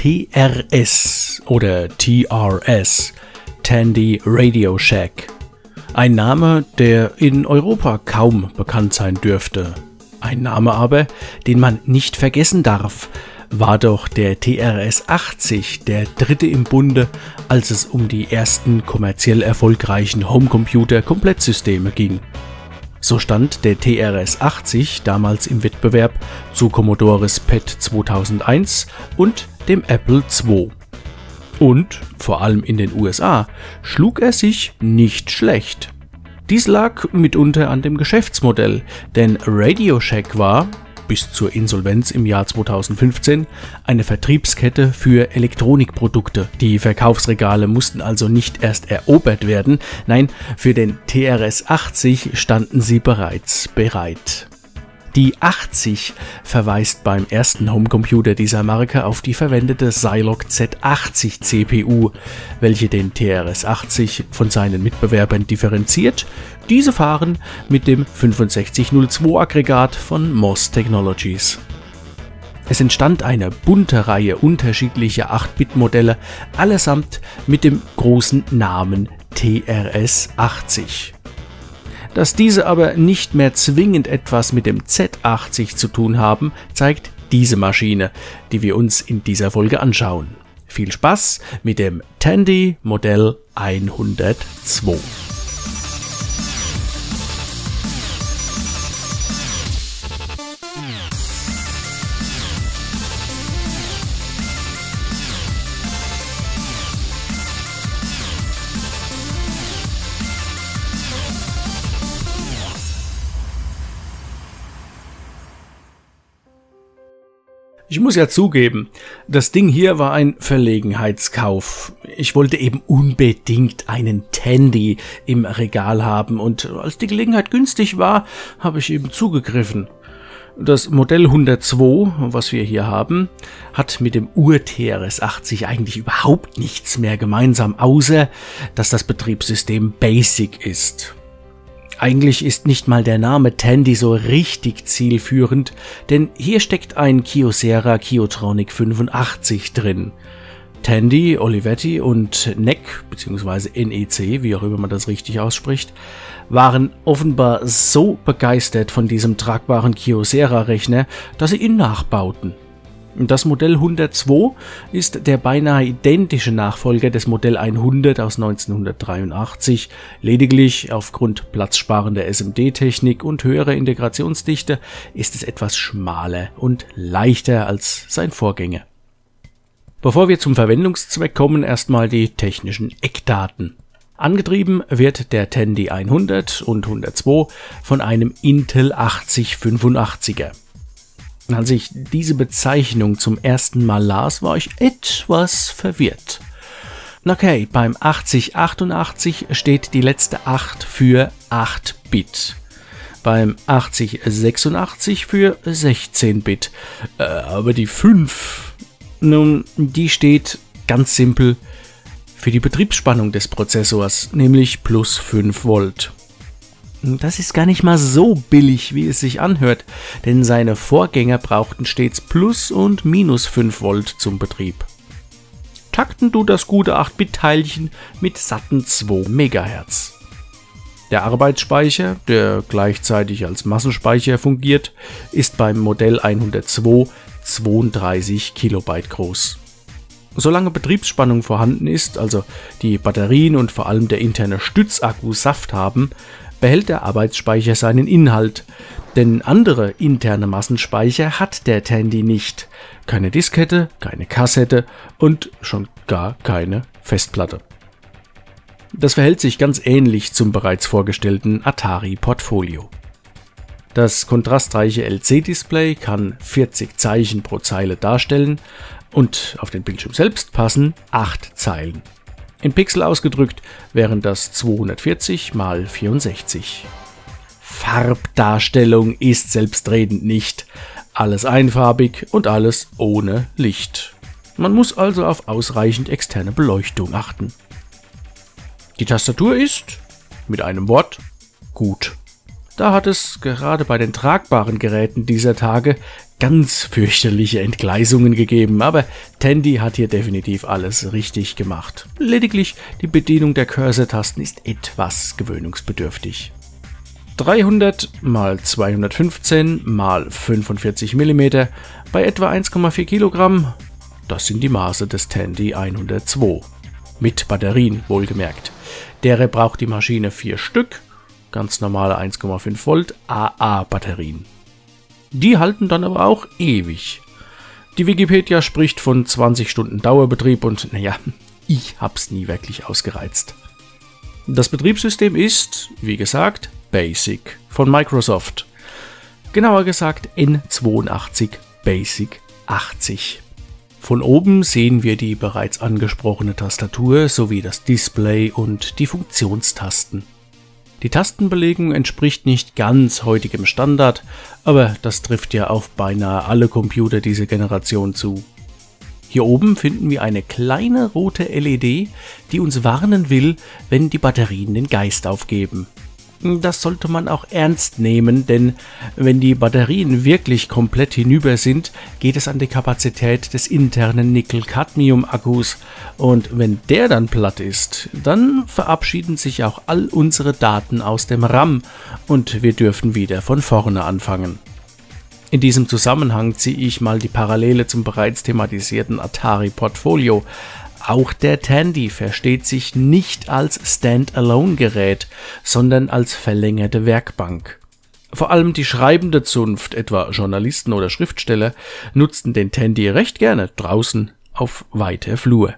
TRS oder TRS, Tandy Radio Shack. Ein Name, der in Europa kaum bekannt sein dürfte. Ein Name aber, den man nicht vergessen darf, war doch der TRS 80 der dritte im Bunde, als es um die ersten kommerziell erfolgreichen Homecomputer-Komplettsysteme ging. So stand der TRS 80 damals im Wettbewerb zu Commodores PET 2001 und dem Apple II. Und, vor allem in den USA, schlug er sich nicht schlecht. Dies lag mitunter an dem Geschäftsmodell, denn Radio Shack war, bis zur Insolvenz im Jahr 2015 eine Vertriebskette für Elektronikprodukte. Die Verkaufsregale mussten also nicht erst erobert werden, nein, für den TRS 80 standen sie bereits bereit. Die 80 verweist beim ersten Homecomputer dieser Marke auf die verwendete Zilog Z80 CPU, welche den TRS-80 von seinen Mitbewerbern differenziert. Diese fahren mit dem 6502-Aggregat von MOS Technologies. Es entstand eine bunte Reihe unterschiedlicher 8-Bit-Modelle, allesamt mit dem großen Namen TRS-80. Dass diese aber nicht mehr zwingend etwas mit dem Z80 zu tun haben, zeigt diese Maschine, die wir uns in dieser Folge anschauen. Viel Spaß mit dem Tandy Modell 102. Ich muss ja zugeben, das Ding hier war ein Verlegenheitskauf. Ich wollte eben unbedingt einen Tandy im Regal haben und als die Gelegenheit günstig war, habe ich eben zugegriffen. Das Modell 102, was wir hier haben, hat mit dem Ur-TRS 80 eigentlich überhaupt nichts mehr gemeinsam, außer dass das Betriebssystem Basic ist. Eigentlich ist nicht mal der Name Tandy so richtig zielführend, denn hier steckt ein Kyocera Kyotronic 85 drin. Tandy, Olivetti und NEC bzw. NEC, wie auch immer man das richtig ausspricht, waren offenbar so begeistert von diesem tragbaren Kyocera-Rechner, dass sie ihn nachbauten. Das Modell 102 ist der beinahe identische Nachfolger des Modell 100 aus 1983, lediglich aufgrund platzsparender SMD-Technik und höherer Integrationsdichte ist es etwas schmaler und leichter als sein Vorgänger. Bevor wir zum Verwendungszweck kommen, erstmal die technischen Eckdaten. Angetrieben wird der Tandy 100 und 102 von einem Intel 8085er. Als ich diese Bezeichnung zum ersten Mal las, war ich etwas verwirrt. Okay, beim 8088 steht die letzte 8 für 8 Bit. Beim 8086 für 16 Bit. Äh, aber die 5, nun, die steht ganz simpel für die Betriebsspannung des Prozessors, nämlich plus 5 Volt. Das ist gar nicht mal so billig, wie es sich anhört, denn seine Vorgänger brauchten stets plus und minus 5 Volt zum Betrieb. Takten du das gute 8-Bit-Teilchen mit satten 2 MHz. Der Arbeitsspeicher, der gleichzeitig als Massenspeicher fungiert, ist beim Modell 102 32 Kilobyte groß. Solange Betriebsspannung vorhanden ist, also die Batterien und vor allem der interne Stützakku Saft haben, behält der Arbeitsspeicher seinen Inhalt, denn andere interne Massenspeicher hat der Tandy nicht. Keine Diskette, keine Kassette und schon gar keine Festplatte. Das verhält sich ganz ähnlich zum bereits vorgestellten Atari Portfolio. Das kontrastreiche LC-Display kann 40 Zeichen pro Zeile darstellen und auf den Bildschirm selbst passen 8 Zeilen. In Pixel ausgedrückt wären das 240 mal 64. Farbdarstellung ist selbstredend nicht. Alles einfarbig und alles ohne Licht. Man muss also auf ausreichend externe Beleuchtung achten. Die Tastatur ist, mit einem Wort, gut. Da hat es gerade bei den tragbaren Geräten dieser Tage ganz fürchterliche Entgleisungen gegeben, aber Tandy hat hier definitiv alles richtig gemacht. Lediglich die Bedienung der Cursor-Tasten ist etwas gewöhnungsbedürftig. 300 x 215 x 45 mm bei etwa 1,4 Kilogramm, das sind die Maße des Tandy 102. Mit Batterien wohlgemerkt. Der braucht die Maschine vier Stück, ganz normale 1,5 Volt AA-Batterien. Die halten dann aber auch ewig. Die Wikipedia spricht von 20 Stunden Dauerbetrieb und naja, ich hab's nie wirklich ausgereizt. Das Betriebssystem ist, wie gesagt, Basic von Microsoft. Genauer gesagt N82 Basic 80. Von oben sehen wir die bereits angesprochene Tastatur sowie das Display und die Funktionstasten. Die Tastenbelegung entspricht nicht ganz heutigem Standard, aber das trifft ja auf beinahe alle Computer dieser Generation zu. Hier oben finden wir eine kleine rote LED, die uns warnen will, wenn die Batterien den Geist aufgeben. Das sollte man auch ernst nehmen, denn wenn die Batterien wirklich komplett hinüber sind, geht es an die Kapazität des internen Nickel-Cadmium-Akkus und wenn der dann platt ist, dann verabschieden sich auch all unsere Daten aus dem RAM und wir dürfen wieder von vorne anfangen. In diesem Zusammenhang ziehe ich mal die Parallele zum bereits thematisierten Atari Portfolio. Auch der Tandy versteht sich nicht als Standalone-Gerät, sondern als verlängerte Werkbank. Vor allem die schreibende Zunft, etwa Journalisten oder Schriftsteller, nutzten den Tandy recht gerne draußen auf weiter Flur.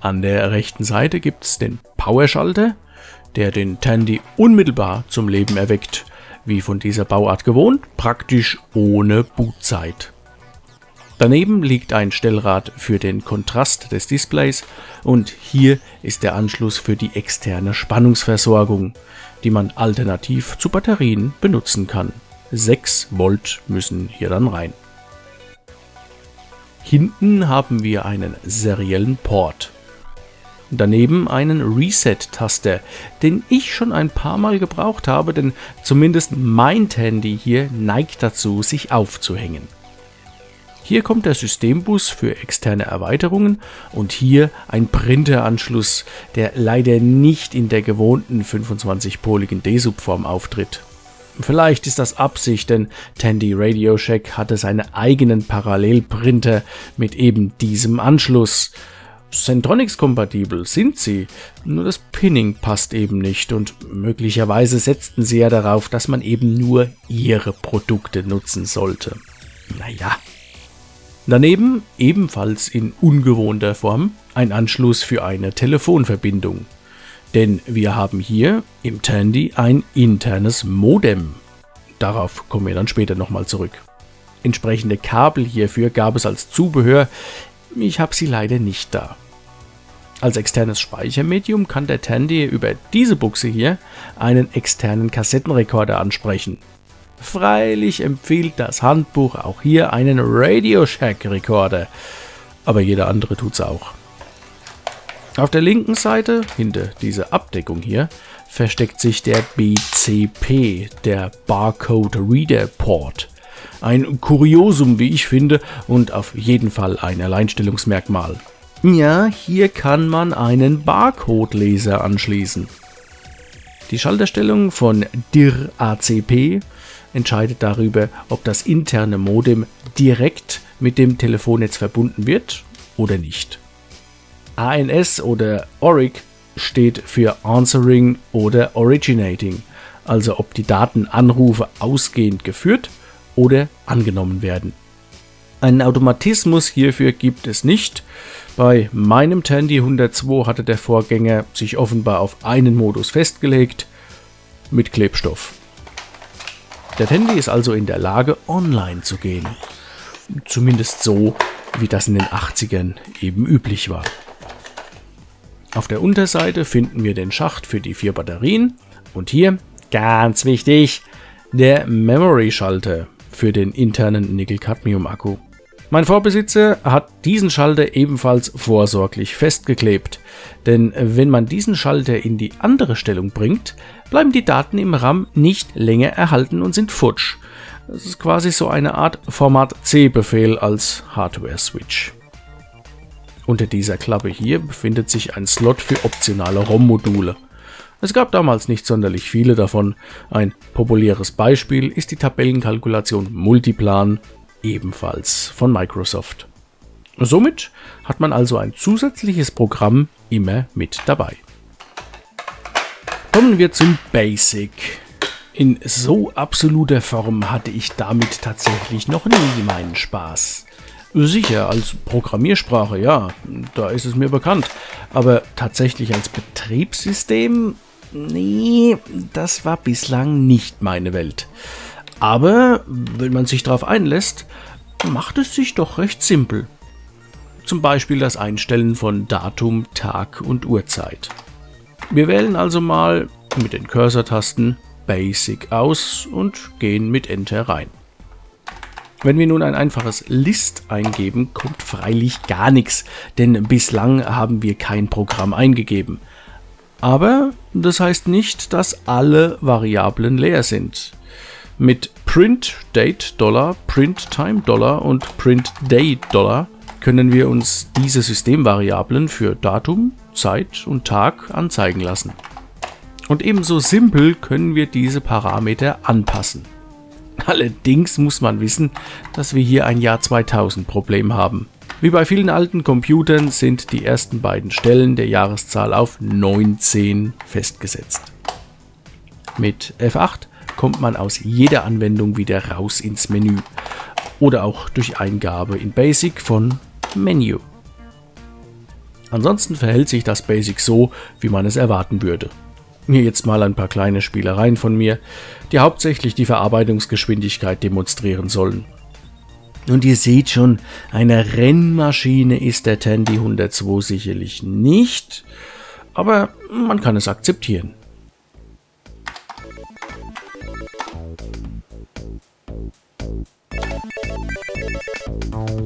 An der rechten Seite gibt's den Powerschalter, der den Tandy unmittelbar zum Leben erweckt, wie von dieser Bauart gewohnt, praktisch ohne Bootzeit. Daneben liegt ein Stellrad für den Kontrast des Displays und hier ist der Anschluss für die externe Spannungsversorgung, die man alternativ zu Batterien benutzen kann. 6 Volt müssen hier dann rein. Hinten haben wir einen seriellen Port. Daneben einen Reset-Taster, den ich schon ein paar Mal gebraucht habe, denn zumindest mein Handy hier neigt dazu, sich aufzuhängen. Hier kommt der Systembus für externe Erweiterungen und hier ein Printeranschluss, der leider nicht in der gewohnten 25-poligen D-Subform auftritt. Vielleicht ist das Absicht, denn Tandy Radio Shack hatte seine eigenen Parallelprinter mit eben diesem Anschluss. Centronics kompatibel sind sie, nur das Pinning passt eben nicht und möglicherweise setzten sie ja darauf, dass man eben nur ihre Produkte nutzen sollte. Naja, Daneben, ebenfalls in ungewohnter Form, ein Anschluss für eine Telefonverbindung. Denn wir haben hier im Tandy ein internes Modem. Darauf kommen wir dann später nochmal zurück. Entsprechende Kabel hierfür gab es als Zubehör, ich habe sie leider nicht da. Als externes Speichermedium kann der Tandy über diese Buchse hier einen externen Kassettenrekorder ansprechen. Freilich empfiehlt das Handbuch auch hier einen Radio Shack Rekorder, aber jeder andere tut's auch. Auf der linken Seite, hinter dieser Abdeckung hier, versteckt sich der BCP, der Barcode Reader Port. Ein Kuriosum, wie ich finde, und auf jeden Fall ein Alleinstellungsmerkmal. Ja, hier kann man einen Barcode-Leser anschließen. Die Schalterstellung von DIR ACP entscheidet darüber, ob das interne Modem direkt mit dem Telefonnetz verbunden wird oder nicht. ANS oder ORIC steht für Answering oder Originating, also ob die Datenanrufe ausgehend geführt oder angenommen werden. Einen Automatismus hierfür gibt es nicht. Bei meinem Tandy 102 hatte der Vorgänger sich offenbar auf einen Modus festgelegt mit Klebstoff. Der Tandy ist also in der Lage, online zu gehen. Zumindest so, wie das in den 80ern eben üblich war. Auf der Unterseite finden wir den Schacht für die vier Batterien und hier, ganz wichtig, der Memory-Schalter für den internen Nickel-Cadmium-Akku. Mein Vorbesitzer hat diesen Schalter ebenfalls vorsorglich festgeklebt, denn wenn man diesen Schalter in die andere Stellung bringt, bleiben die Daten im RAM nicht länger erhalten und sind futsch. Das ist quasi so eine Art Format-C-Befehl als Hardware-Switch. Unter dieser Klappe hier befindet sich ein Slot für optionale ROM-Module. Es gab damals nicht sonderlich viele davon. Ein populäres Beispiel ist die Tabellenkalkulation Multiplan, ebenfalls von Microsoft. Somit hat man also ein zusätzliches Programm immer mit dabei. Kommen wir zum Basic. In so absoluter Form hatte ich damit tatsächlich noch nie meinen Spaß. Sicher, als Programmiersprache, ja, da ist es mir bekannt. Aber tatsächlich als Betriebssystem, nee, das war bislang nicht meine Welt. Aber wenn man sich darauf einlässt, macht es sich doch recht simpel. Zum Beispiel das Einstellen von Datum, Tag und Uhrzeit. Wir wählen also mal mit den Cursor-Tasten Basic aus und gehen mit Enter rein. Wenn wir nun ein einfaches List eingeben, kommt freilich gar nichts, denn bislang haben wir kein Programm eingegeben. Aber das heißt nicht, dass alle Variablen leer sind. Mit Print Date Dollar, Print Time Dollar und Print Day Dollar können wir uns diese Systemvariablen für Datum, Zeit und Tag anzeigen lassen. Und ebenso simpel können wir diese Parameter anpassen. Allerdings muss man wissen, dass wir hier ein Jahr 2000 Problem haben. Wie bei vielen alten Computern sind die ersten beiden Stellen der Jahreszahl auf 19 festgesetzt. Mit F8 kommt man aus jeder Anwendung wieder raus ins Menü oder auch durch Eingabe in Basic von Menu. Ansonsten verhält sich das Basic so, wie man es erwarten würde. Hier jetzt mal ein paar kleine Spielereien von mir, die hauptsächlich die Verarbeitungsgeschwindigkeit demonstrieren sollen. Und ihr seht schon, eine Rennmaschine ist der Tandy 102 sicherlich nicht, aber man kann es akzeptieren.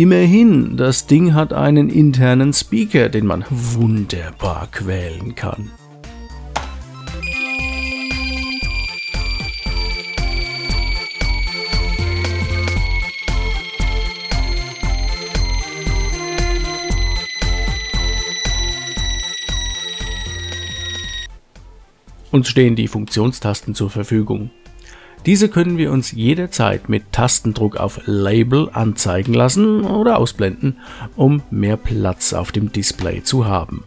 Immerhin, das Ding hat einen internen Speaker, den man wunderbar quälen kann. Uns stehen die Funktionstasten zur Verfügung. Diese können wir uns jederzeit mit Tastendruck auf Label anzeigen lassen oder ausblenden, um mehr Platz auf dem Display zu haben.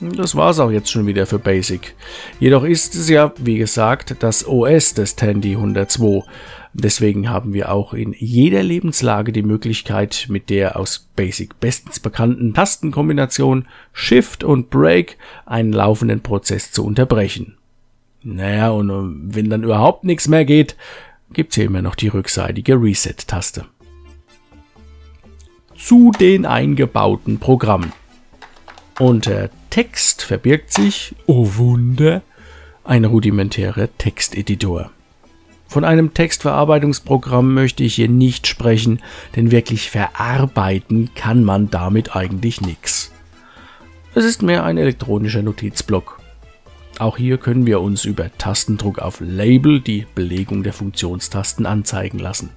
Das war's auch jetzt schon wieder für Basic. Jedoch ist es ja, wie gesagt, das OS des Tandy 102. Deswegen haben wir auch in jeder Lebenslage die Möglichkeit, mit der aus Basic bestens bekannten Tastenkombination Shift und Break einen laufenden Prozess zu unterbrechen. Naja, und äh, wenn dann überhaupt nichts mehr geht, gibt's hier immer noch die rückseitige Reset-Taste. Zu den eingebauten Programmen. Unter Text verbirgt sich, oh Wunder, ein rudimentärer Texteditor. Von einem Textverarbeitungsprogramm möchte ich hier nicht sprechen, denn wirklich verarbeiten kann man damit eigentlich nichts. Es ist mehr ein elektronischer Notizblock. Auch hier können wir uns über Tastendruck auf Label die Belegung der Funktionstasten anzeigen lassen.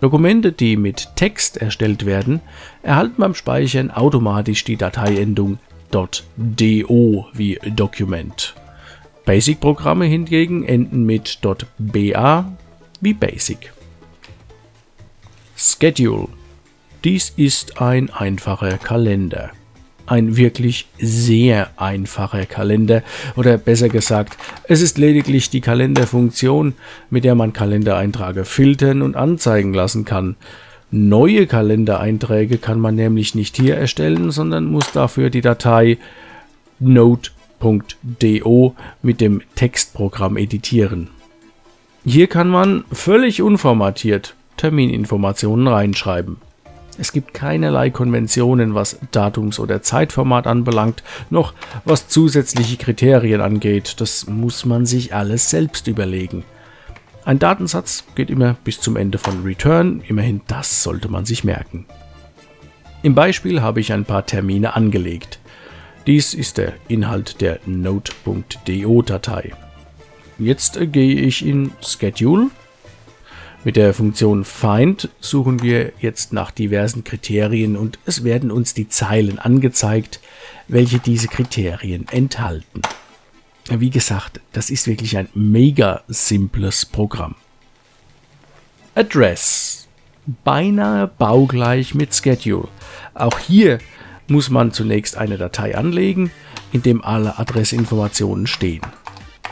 Dokumente, die mit Text erstellt werden, erhalten beim Speichern automatisch die Dateiendung .do wie Document. Basic-Programme hingegen enden mit .ba wie Basic. Schedule. Dies ist ein einfacher Kalender ein wirklich sehr einfacher Kalender oder besser gesagt, es ist lediglich die Kalenderfunktion, mit der man Kalendereintrage filtern und anzeigen lassen kann. Neue Kalendereinträge kann man nämlich nicht hier erstellen, sondern muss dafür die Datei note.do mit dem Textprogramm editieren. Hier kann man völlig unformatiert Termininformationen reinschreiben. Es gibt keinerlei Konventionen, was Datums- oder Zeitformat anbelangt, noch was zusätzliche Kriterien angeht. Das muss man sich alles selbst überlegen. Ein Datensatz geht immer bis zum Ende von Return, immerhin das sollte man sich merken. Im Beispiel habe ich ein paar Termine angelegt. Dies ist der Inhalt der Note.do-Datei. Jetzt gehe ich in Schedule mit der Funktion Find suchen wir jetzt nach diversen Kriterien und es werden uns die Zeilen angezeigt, welche diese Kriterien enthalten. Wie gesagt, das ist wirklich ein mega simples Programm. Address. Beinahe baugleich mit Schedule. Auch hier muss man zunächst eine Datei anlegen, in dem alle Adressinformationen stehen.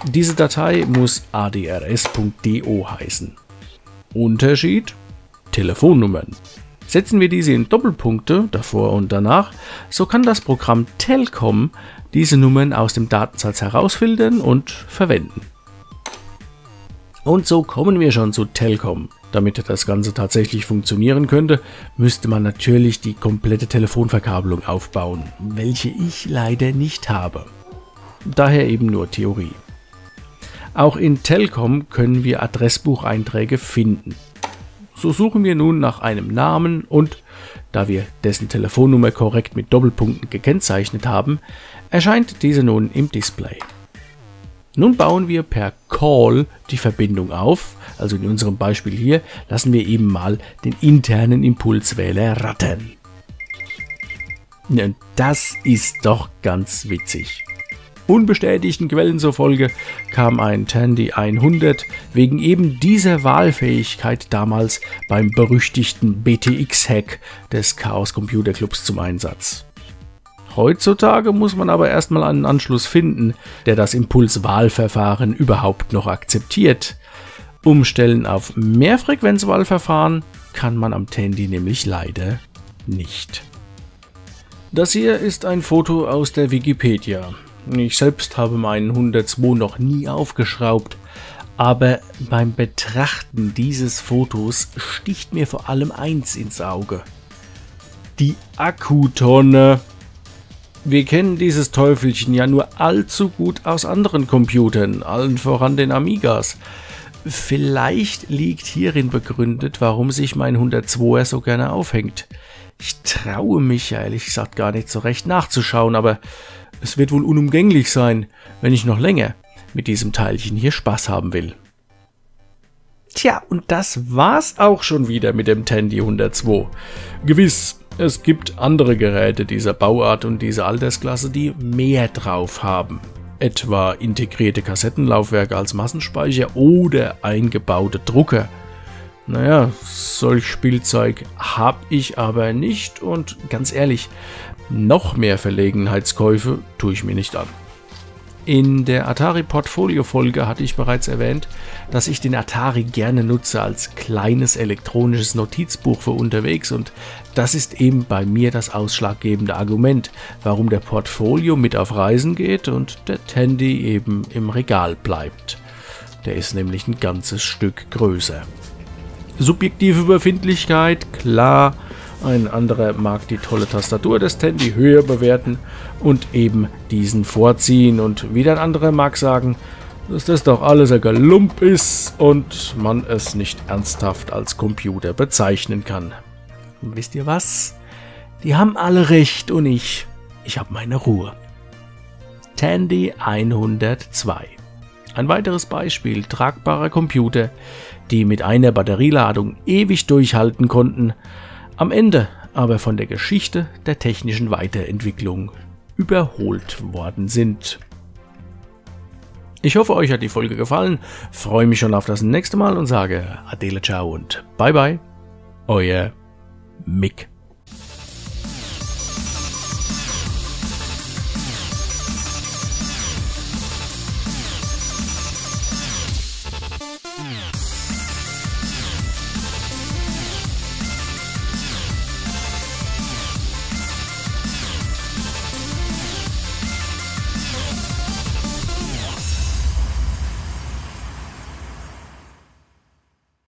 Diese Datei muss adrs.do heißen. Unterschied Telefonnummern. Setzen wir diese in Doppelpunkte davor und danach, so kann das Programm Telcom diese Nummern aus dem Datensatz herausfiltern und verwenden. Und so kommen wir schon zu Telcom. Damit das Ganze tatsächlich funktionieren könnte, müsste man natürlich die komplette Telefonverkabelung aufbauen, welche ich leider nicht habe. Daher eben nur Theorie. Auch in Telcom können wir Adressbucheinträge finden. So suchen wir nun nach einem Namen und, da wir dessen Telefonnummer korrekt mit Doppelpunkten gekennzeichnet haben, erscheint diese nun im Display. Nun bauen wir per Call die Verbindung auf, also in unserem Beispiel hier lassen wir eben mal den internen Impulswähler rattern. Das ist doch ganz witzig. Unbestätigten Quellen zufolge kam ein Tandy 100 wegen eben dieser Wahlfähigkeit damals beim berüchtigten BTX-Hack des Chaos Computer Clubs zum Einsatz. Heutzutage muss man aber erstmal einen Anschluss finden, der das Impulswahlverfahren überhaupt noch akzeptiert. Umstellen auf Mehrfrequenzwahlverfahren kann man am Tandy nämlich leider nicht. Das hier ist ein Foto aus der Wikipedia. Ich selbst habe meinen 102 noch nie aufgeschraubt, aber beim Betrachten dieses Fotos sticht mir vor allem eins ins Auge. Die Akkutonne. Wir kennen dieses Teufelchen ja nur allzu gut aus anderen Computern, allen voran den Amigas. Vielleicht liegt hierin begründet, warum sich mein 102er so gerne aufhängt. Ich traue mich ehrlich gesagt gar nicht so recht nachzuschauen, aber es wird wohl unumgänglich sein, wenn ich noch länger mit diesem Teilchen hier Spaß haben will. Tja, und das war's auch schon wieder mit dem Tandy 102. Gewiss, es gibt andere Geräte dieser Bauart und dieser Altersklasse, die mehr drauf haben. Etwa integrierte Kassettenlaufwerke als Massenspeicher oder eingebaute Drucker. Naja, solch Spielzeug hab ich aber nicht und ganz ehrlich, noch mehr Verlegenheitskäufe tue ich mir nicht an. In der Atari Portfolio Folge hatte ich bereits erwähnt, dass ich den Atari gerne nutze als kleines elektronisches Notizbuch für unterwegs und das ist eben bei mir das ausschlaggebende Argument, warum der Portfolio mit auf Reisen geht und der Tandy eben im Regal bleibt. Der ist nämlich ein ganzes Stück größer. Subjektive Überfindlichkeit, klar, ein anderer mag die tolle Tastatur des Tandy höher bewerten und eben diesen vorziehen. Und wieder ein anderer mag sagen, dass das doch alles ein Galump ist und man es nicht ernsthaft als Computer bezeichnen kann. Und wisst ihr was? Die haben alle recht und ich, ich habe meine Ruhe. Tandy 102. Ein weiteres Beispiel tragbarer Computer, die mit einer Batterieladung ewig durchhalten konnten, am Ende aber von der Geschichte der technischen Weiterentwicklung überholt worden sind. Ich hoffe, euch hat die Folge gefallen, freue mich schon auf das nächste Mal und sage Adele Ciao und Bye Bye, euer Mick.